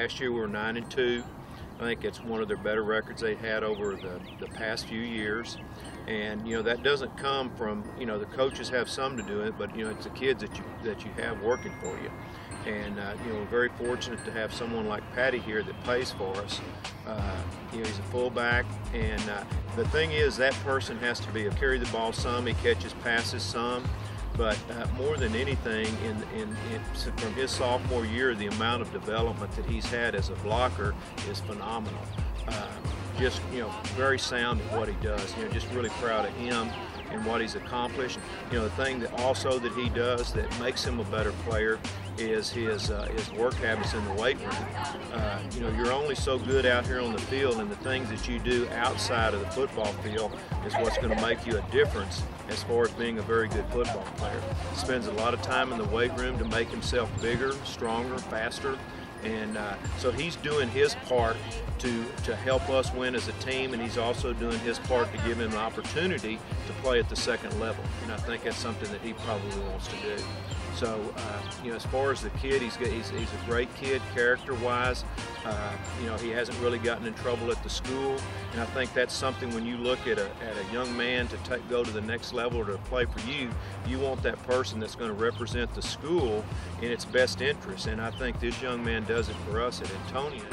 last year we were nine and two. I think it's one of their better records they've had over the, the past few years. And you know that doesn't come from you know the coaches have some to do it, but you know it's the kids that you that you have working for you. And uh, you know we're very fortunate to have someone like Patty here that plays for us. Uh, you know he's a fullback, and uh, the thing is that person has to be a carry the ball some, he catches passes some but uh, more than anything, in, in, in, from his sophomore year, the amount of development that he's had as a blocker is phenomenal. Uh, just you know, very sound at what he does. You know, just really proud of him and what he's accomplished. You know, the thing that also that he does that makes him a better player is his uh, his work habits in the weight room. Uh, you know, you're only so good out here on the field, and the things that you do outside of the football field is what's going to make you a difference as far as being a very good football player. Spends a lot of time in the weight room to make himself bigger, stronger, faster. And uh, so he's doing his part to, to help us win as a team, and he's also doing his part to give him an opportunity to play at the second level. And I think that's something that he probably wants to do. So, uh, you know, as far as the kid, he's, he's, he's a great kid character-wise. Uh, you know, he hasn't really gotten in trouble at the school, and I think that's something when you look at a, at a young man to take, go to the next level or to play for you, you want that person that's going to represent the school in its best interest, and I think this young man does it for us at Antonian.